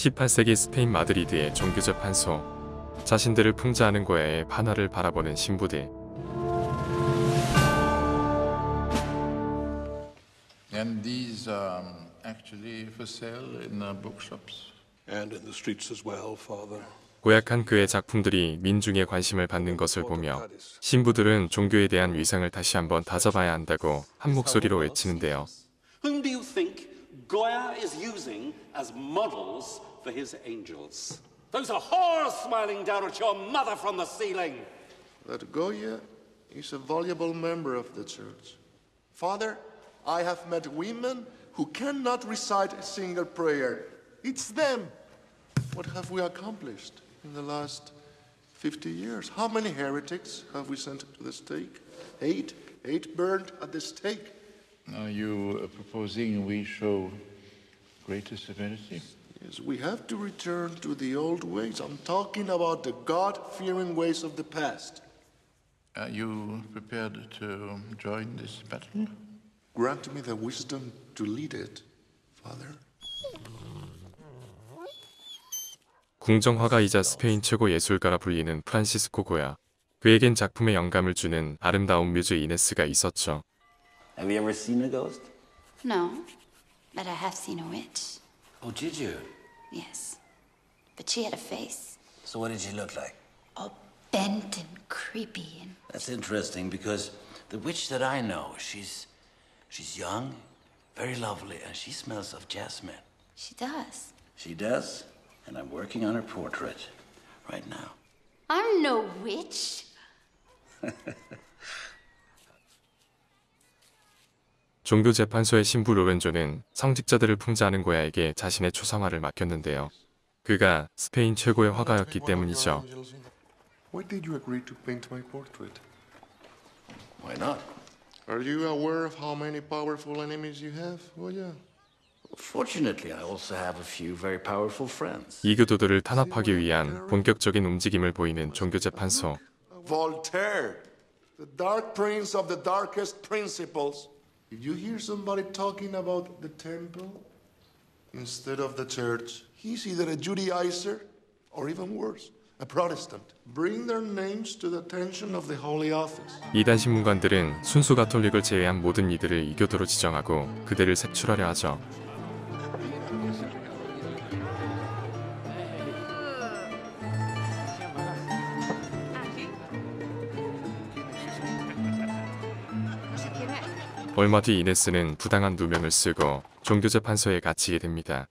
18세기 스페인 마드리드의 종교재판소. 자신들을 풍자하는 고야의 판화를 바라보는 신부들. And these are actually for sale in uh, bookshops. And in the streets as well, Father. 고약한 그의 작품들이 민중의 관심을 받는 것을 보며 신부들은 종교에 대한 위상을 다시 한번 다져봐야 한다고 한 목소리로 외치는데요. As models for his angels? Those are whores smiling down at your mother from the ceiling. that Goya is a valuable member of the church. Father, I have met women who cannot recite a single prayer. It's them. What have we accomplished in the last 50 years? How many heretics have we sent to the stake? Eight. Eight burned at the stake. Are you uh, proposing we show greater severity? Yes, we have to return to the old ways. I'm talking about the God fearing ways of the past. Are you prepared to join this battle? Grant me the wisdom to lead it, Father. 궁정화가이자 스페인 최고 예술가라 불리는 프란시스코 고야. 그에겐 작품에 영감을 주는 아름다운 뮤즈 이네스가 있었죠. Have you ever seen a ghost? No, but I have seen a witch. Oh, did you? Yes. But she had a face. So what did she look like? All bent and creepy and That's interesting because the witch that I know, she's she's young, very lovely, and she smells of jasmine. she does. She does, and I'm working on her portrait right now. I'm no witch. 종교재판소의 신부 로렌조는 성직자들을 풍자하는 고야에게 자신의 초상화를 맡겼는데요. 그가 스페인 최고의 화가였기 때문이죠. Why did you agree to paint my portrait? Why not? Are you aware of how many powerful enemies you have? Oh, yeah. Fortunately, I also have a few very powerful friends. 이교도들을 탄압하기 위한 본격적인 움직임을 보이는 종교재판소. Voltaire, the dark prince of the darkest principles. Did you hear somebody talking about the temple instead of the church? He's either a Judaizer or even worse, a Protestant. Bring their names to the attention of the Holy Office. 이단 신문관들은 순수 가톨릭을 제외한 모든 이들을 이교도로 지정하고 그들을 색출하려 하죠. 얼마 뒤 이네스는 부당한 누명을 쓰고 종교재판소에 갇히게 됩니다.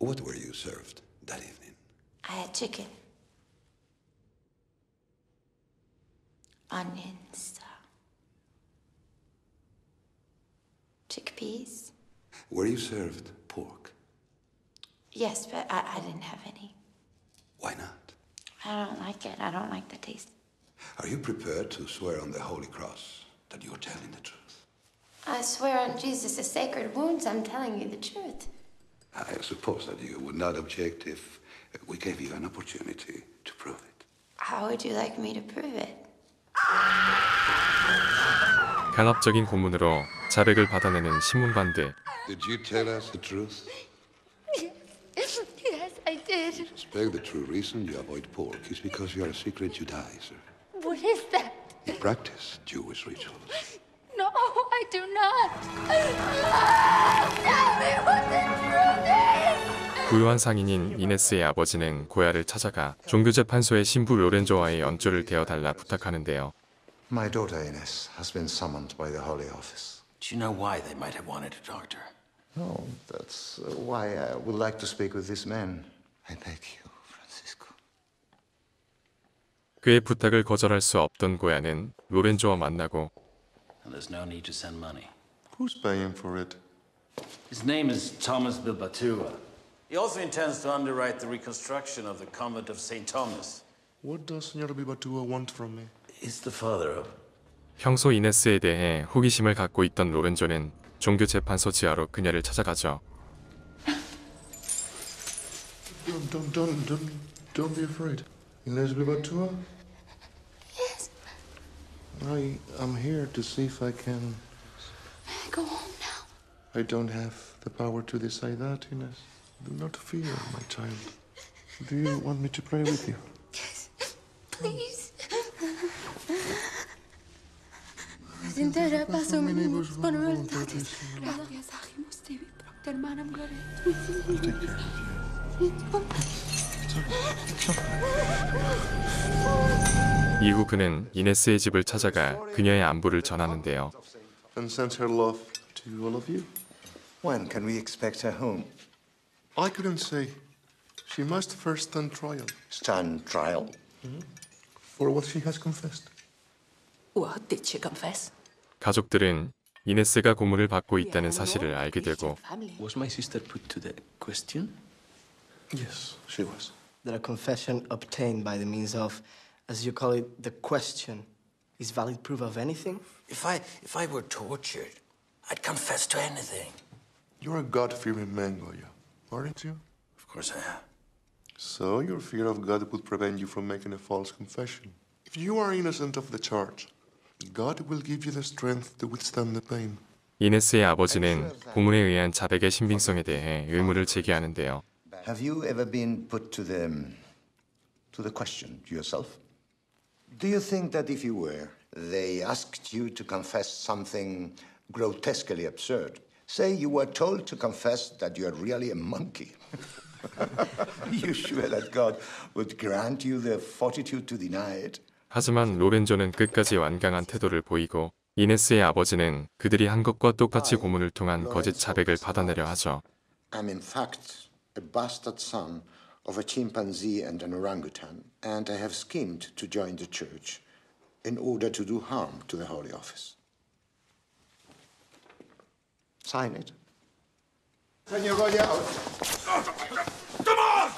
What were you served that evening? I had chicken. Onions. uh, Chickpeas. Were you served pork? Yes, but I, I didn't have any. Why not? I don't like it. I don't like the taste. Are you prepared to swear on the Holy Cross that you're telling the truth? I swear on Jesus' sacred wounds, I'm telling you the truth. I suppose that you would not object if we gave you an opportunity to prove it. How would you like me to prove it? 강압적인 고문으로 자백을 받아내는 신문관들. Did you tell us the truth? yes, I did. Suspect the true reason you avoid pork is because you are a secret Judaizer. What is that? You practice Jewish rituals. 부유한 상인인 이네스의 아버지는 고야를 찾아가 종교재판소의 신부 로렌조와의 연주를 대어달라 부탁하는데요. My daughter Ines has been summoned by the Holy Office. Do you know why they might have wanted a doctor? Oh, that's uh, why I would like to speak with this man. I beg you, Francisco. 그의 부탁을 거절할 수 없던 고야는 로렌조와 만나고 And there's no need to send money. Who's paying for it? His name is Thomas Bilbatua. He also intends to underwrite the reconstruction of the convent of St. Thomas. What does Senor Bibatua want from me? He's the father of. 평소 이네스에 대해 호기심을 갖고 있던 로렌조는 종교재판소 지하로 그녀를 찾아가죠. Don't, don't, don't, don't, don't be afraid. Inez Bibatua? Yes. I am here to see if I can. Go home now. I don't have the power to decide that, Inez. Do not fear, my child. Do you want me to pray with you? Please. Sin tara paso minimos por verdades. Gracias, agimus tibi procter manam gloria. 이후 그는 이네스의 집을 찾아가 그녀의 안부를 전하는데요. And sends her love to all of you. When can we expect her home? I couldn't say. She must first stand trial Stand trial? for what she has confessed. What did she confess? 가족들은 이네스가 고문을 받고 있다는 사실을 알게 되고 Was my sister put to the question? Yes, she was. that a confession obtained by the means of, as you call it, the question, is valid proof of anything? If I if I were tortured, I'd confess to anything. You're a God-fearing man, Goya, aren't you? Of course I am. So your fear of God would prevent you from making a false confession. If you are innocent of the charge, God will give you the strength to withstand the pain. 이네스의 아버지는 고문에 의한 자백의 신빙성에 대해 의문을 제기하는데요. Have you ever been put to the to the question yourself? Do you think that if you were, they asked you to confess something grotesquely absurd? Say you were told to confess that you are really a monkey. are you sure that God would grant you the fortitude to deny it? 하지만 로렌조는 끝까지 완강한 태도를 보이고 이네스의 아버지는 그들이 한 것과 똑같이 고문을 통한 거짓 자백을 받아내려 하죠. I'm in fact a bastard son of a chimpanzee and an orangutan, and I have schemed to join the church in order to do harm to the Holy Office. Sign it. Can you Senor Goya. Come on!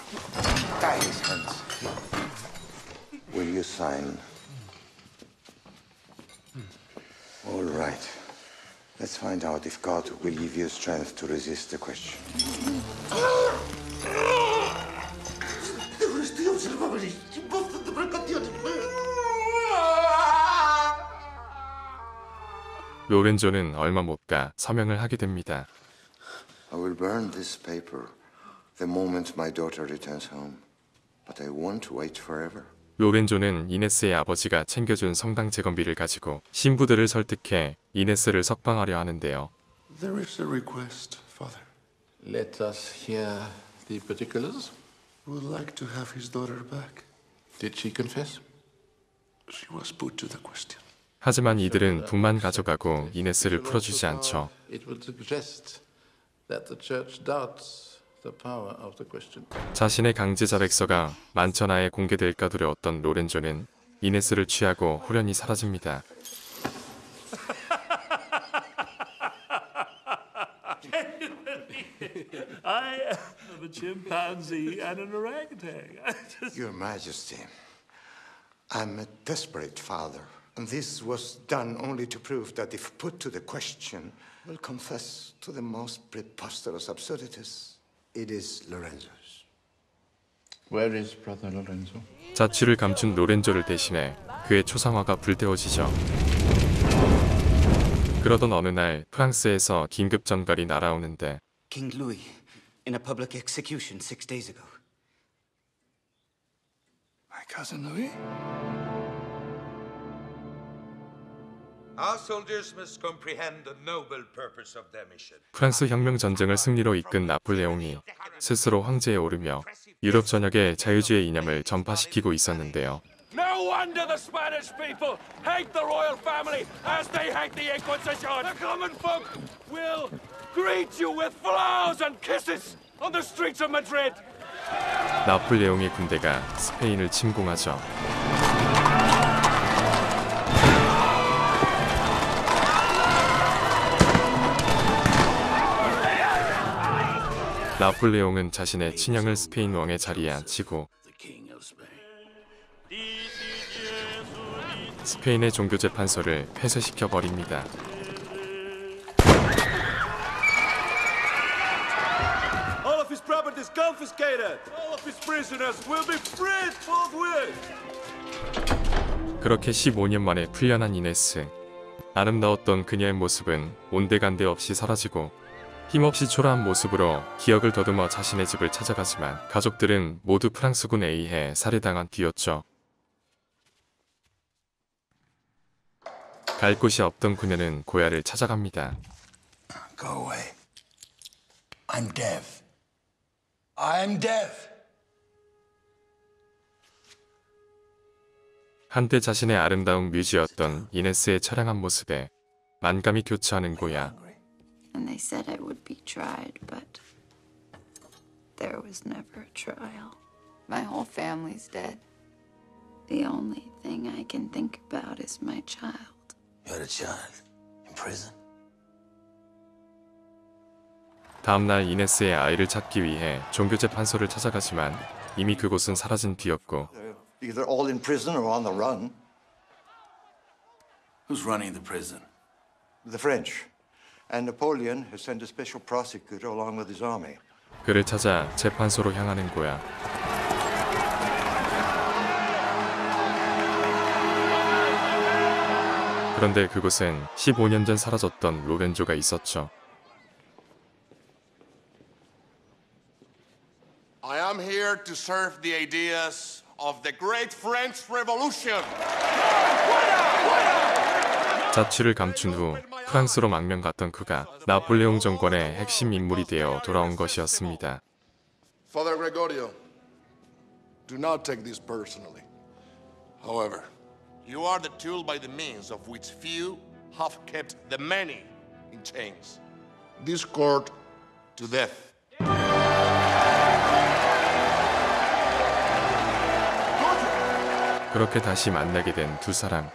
Tie his hands. Will you sign? All right. Let's find out if God will give you strength to resist the question. 로렌조는 얼마 못 가 서명을 하게 됩니다. I will burn this paper the moment my daughter returns home. But I won't wait forever. 로렌조는 이네스의 아버지가 챙겨준 성당 재건비를 가지고 신부들을 설득해 이네스를 석방하려 하는데요. There is a request, Father. Let us hear the particulars. Would like to have his daughter back. Did she confess? She was put to the question. 하지만 이들은 북만 가져가고 이네스를 풀어주지 않죠. It would suggest that the church doubts the power of the question. 자신의 강제 자백서가 만천하에 공개될까 두려웠던 로렌조는 이네스를 취하고 호련히 사라집니다. I am a chimpanzee and an orangutan. Your Majesty, I'm a desperate father, and this was done only to prove that if put to the question, will confess to the most preposterous absurdities. It is Lorenzo's. Where is Brother Lorenzo? 자취를 감춘 로렌조를 대신해 그의 초상화가 불태워지죠. 그러던 어느 날 프랑스에서 긴급 전갈이 날아오는데 King Louis in a public execution six days ago. My cousin Louis? 프랑스 혁명 전쟁을 승리로 이끈 나폴레옹이 스스로 황제에 오르며 유럽 전역에 자유주의 이념을 전파시키고 있었는데요. No wonder the Spanish people hate the royal family as they hate the Inquisition. The common folk will greet you with flowers and kisses on the streets of Madrid. 나폴레옹의 군대가 스페인을 침공하죠. 나폴레옹은 자신의 친형을 스페인 왕의 자리에 앉히고 스페인의 종교재판소를 폐쇄시켜 버립니다. 그렇게 15년 만에 풀려난 이네스. 아름다웠던 그녀의 모습은 온데간데 없이 사라지고 힘없이 초라한 모습으로 기억을 더듬어 자신의 집을 찾아가지만 가족들은 모두 프랑스군에 의해 살해당한 뒤였죠. 갈 곳이 없던 그녀는 고야를 찾아갑니다. Go away. I'm deaf. I'm deaf. 한때 자신의 아름다운 뮤지였던 이네스의 처량한 모습에 만감이 교차하는 고야. And they said I would be tried, but there was never a trial. My whole family's dead. The only thing I can think about is my child. You had a child in prison. 다음날 이네스의 아이를 찾기 위해 종교재판소를 찾아가지만 이미 그곳은 사라진 뒤였고 Either all in prison or on the run. Who's running the prison? The French. And Napoleon has sent a special prosecutor along with his army. 그를 찾아 재판소로 향하는 고야. 그런데 그곳엔 15년 전 사라졌던 로렌조가 있었죠. I am here to serve the ideas of the great French Revolution. 자취를 감춘 후 프랑스로 망명 갔던 그가 나폴레옹 정권의 핵심 인물이 되어 돌아온 것이었습니다. Father Gregorio, do not take this personally. However, you are the tool by the means of which few have kept the many in chains. This court to death. 그렇게 다시 만나게 된 두 사람.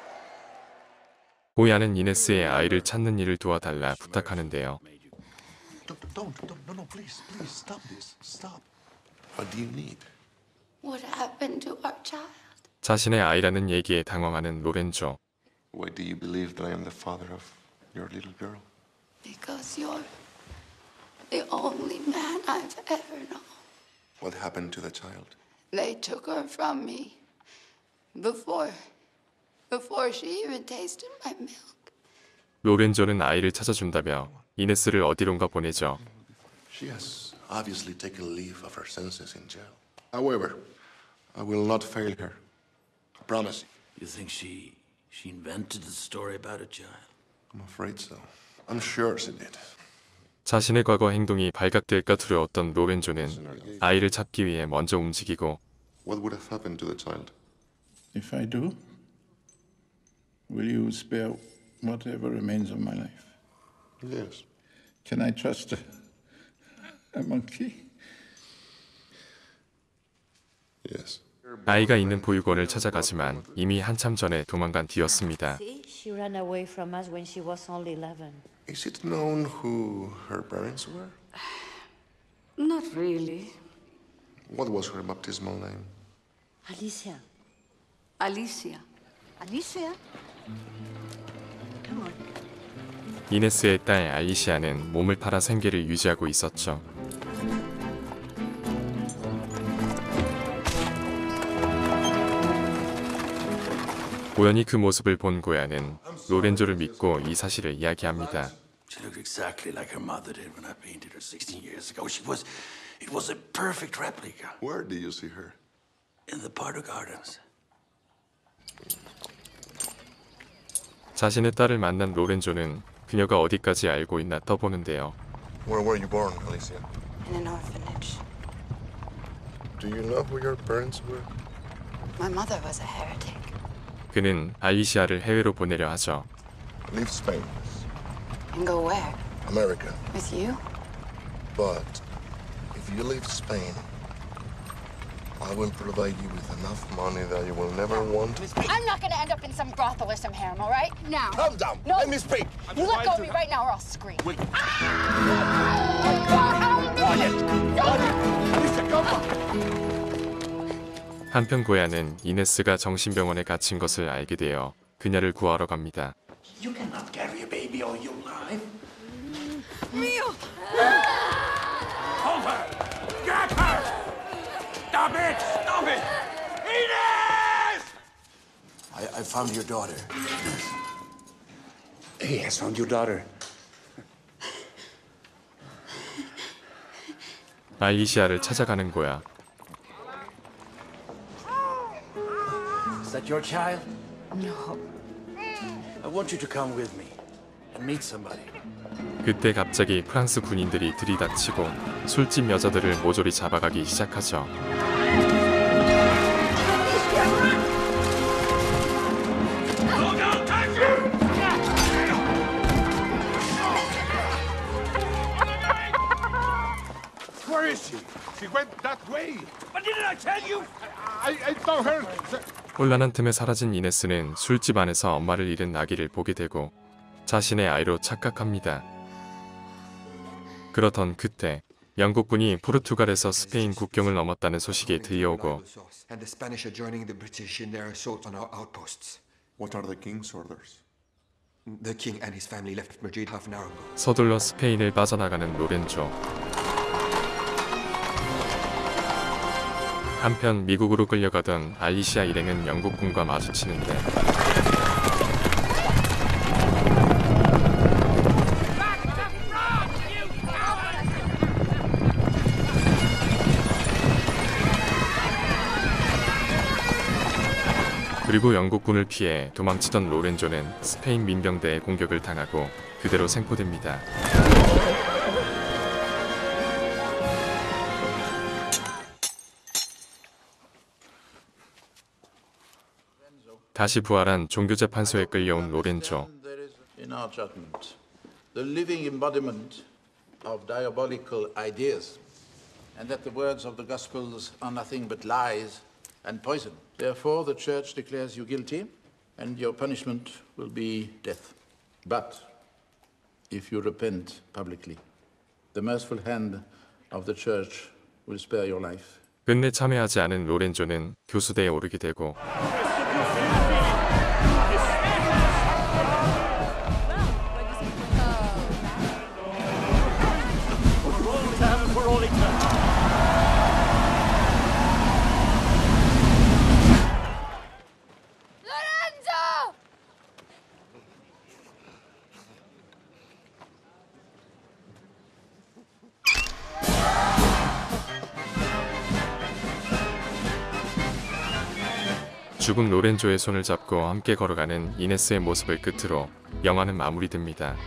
고야는 이네스의 아이를 찾는 일을 도와달라 부탁하는데요. Don't, don't, don't, no, no, please, please, stop this, stop. What do you need? What happened to our child? 자신의 아이라는 얘기에 당황하는 로렌조. Why do you believe that I am the father of your little girl? Because you're the only man I've ever known. What happened to the child? They took her from me before before she even tasted my milk. 로렌조는 아이를 찾아준다며 이네스를 어디론가 보내죠. She has obviously taken leave of her senses in jail. However, I will not fail her. I promise you. You think she she invented the story about a child? I'm afraid so. I'm sure she did. 자신의 과거 행동이 발각될까 두려웠던 로렌조는 아이를 찾기 위해 먼저 움직이고 What would have happened to the child? If I do, will you spare whatever remains of my life? Yes. Can I trust a, a monkey? Yes. 아이가 있는 보육원을 찾아가지만 이미 한참 전에 도망간 뒤였습니다. See, she ran away from us when she was only 11. Is it known who her parents were? Not really. What was her baptismal name? Alicia. Alicia. Alicia? 이네스의 딸 알리시아는 몸을 팔아 생계를 유지하고 있었죠. 우연히 그 모습을 본 고야는 로렌조를 믿고 이 사실을 이야기합니다. She looked exactly like her mother did when I painted her 16 years ago. She was, it was a perfect replica Where did you see her? in the Pardo Gardens. 자신의 딸을 만난 로렌조는 그녀가 어디까지 알고 있나 떠보는데요. Where were you born, Alicia? In an orphanage. Do you know who your parents were? My mother was a heretic. 그는 알리시아를 해외로 보내려 하죠. Leave Spain, And go where? America. With you? But if you leave Spain, I will provide you with enough money that you will never want. I'm not gonna end up in some brothel or some harem, all right? Now. Calm down. No. Let me speak. You let go of me right now or I'll scream. 한편 고야는 이네스가 정신병원에 갇힌 것을 알게 되어 그녀를 구하러 갑니다. You cannot carry a baby all your life. Hold I, I found your daughter. He has found your daughter. 알리시아를 찾아가는 거야. Is that your child? No. I want you to come with me and meet somebody. 그때 갑자기 프랑스 군인들이 들이닥치고 술집 여자들을 모조리 잡아가기 시작하죠. 혼란한 틈에 사라진 이네스는 술집 안에서 엄마를 잃은 아기를 보게 되고 자신의 아이로 착각합니다. 그러던 그때 영국군이 포르투갈에서 스페인 국경을 넘었다는 소식이 들려오고 And the Spanish are joining the British in their assault on our outposts. What are the king's orders? The king and his family left Madrid half an hour ago. 서둘러 스페인을 빠져나가는 로렌조. 한편 미국으로 끌려가던 알리시아 일행은 영국군과 마주치는데 그리고 영국군을 피해 도망치던 로렌조는 스페인 민병대의 공격을 당하고 그대로 생포됩니다. 다시 부활한 종교재판소에 끌려온 로렌조. There is, in our judgment, the living embodiment of diabolical ideas, and that the words of the Gospels are nothing but lies and poison. Therefore, the Church declares you guilty, and your punishment will be death. But if you repent publicly, the merciful hand of the Church will spare your life. 끝내 참여하지 않은 로렌조는 교수대에 오르게 되고 죽은 로렌조의 손을 잡고 함께 걸어가는 이네스의 모습을 끝으로 영화는 마무리됩니다.